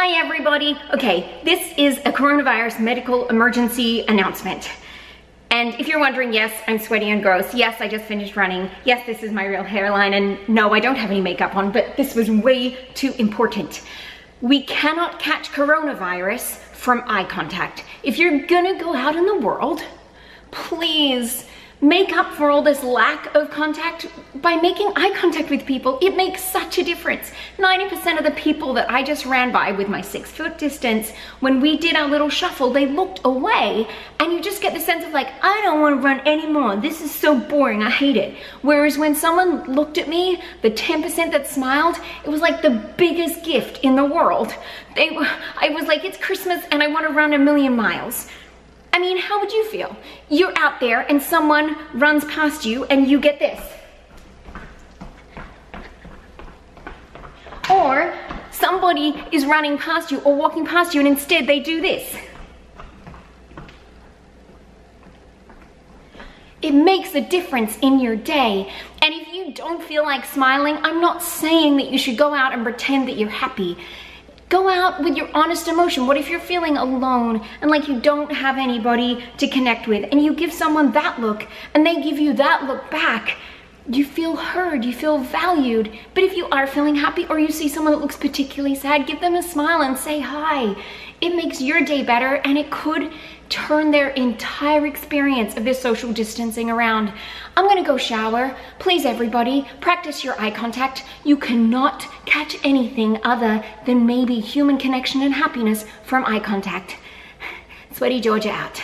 Hi everybody. Okay, this is a coronavirus medical emergency announcement. And if you're wondering, yes, I'm sweaty and gross. Yes, I just finished running. Yes, this is my real hairline. And no, I don't have any makeup on, but this was way too important. We cannot catch coronavirus from eye contact. If you're gonna go out in the world, please make up for all this lack of contact by making eye contact with people. It makes such a difference. 90% of the people that I just ran by with my six foot distance, when we did our little shuffle, they looked away and you just get the sense of like, I don't want to run anymore. This is so boring. I hate it. Whereas when someone looked at me, the 10% that smiled, it was like the biggest gift in the world. They, I was like, it's Christmas and I want to run a million miles. I mean, how would you feel? You're out there and someone runs past you and you get this. Or somebody is running past you or walking past you and instead they do this. It makes a difference in your day. And if you don't feel like smiling, I'm not saying that you should go out and pretend that you're happy. Go out with your honest emotion. What if you're feeling alone and like you don't have anybody to connect with and you give someone that look and they give you that look back? You feel heard, you feel valued. But if you are feeling happy or you see someone that looks particularly sad, give them a smile and say hi. It makes your day better and it could turn their entire experience of this social distancing around. I'm gonna go shower. Please everybody, practice your eye contact. You cannot catch anything other than maybe human connection and happiness from eye contact. Sweaty Georgia out.